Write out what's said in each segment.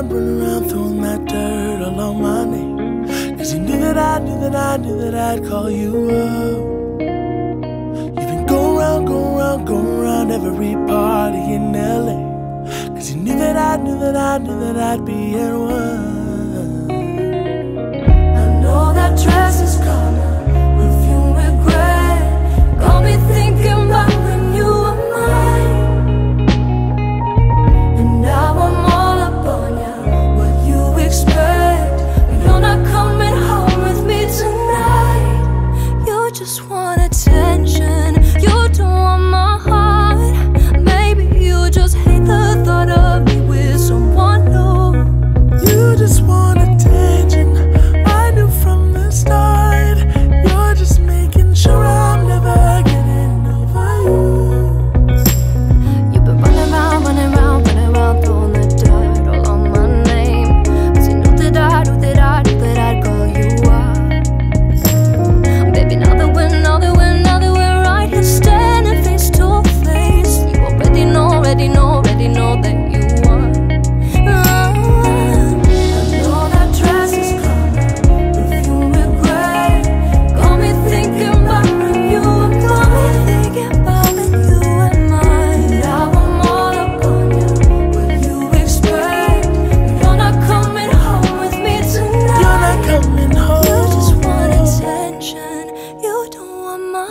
around, running around, throwing that dirt all on my name. Cause you knew that I knew that I knew that I'd call you up. You've been going around, going around, going around every party in LA. Cause you knew that I knew that I knew that I'd be at one.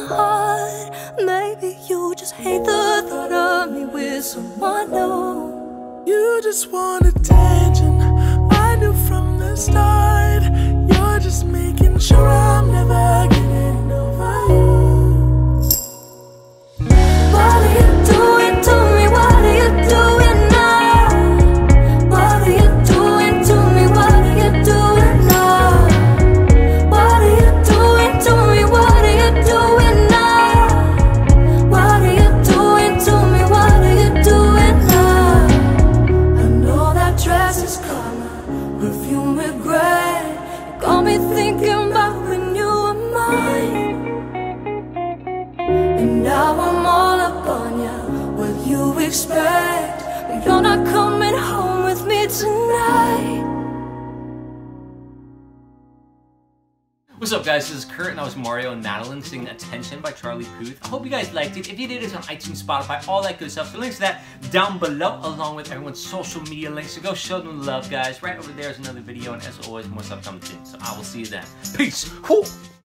Heart. Maybe you just hate the thought of me with someone new. You just want attention. I knew from the start. Perfume regret. Got me thinking about when you were mine. And now I'm all up on ya. What you expect? But you're not coming What's up guys, this is Kurt and I was Mario and Madilyn singing Attention by Charlie Puth. I hope you guys liked it. If you did, it's on iTunes, Spotify, all that good stuff. The links to that down below along with everyone's social media links. So go show them love guys. Right over there is another video and as always more stuff coming soon. So I will see you then. Peace! Whew.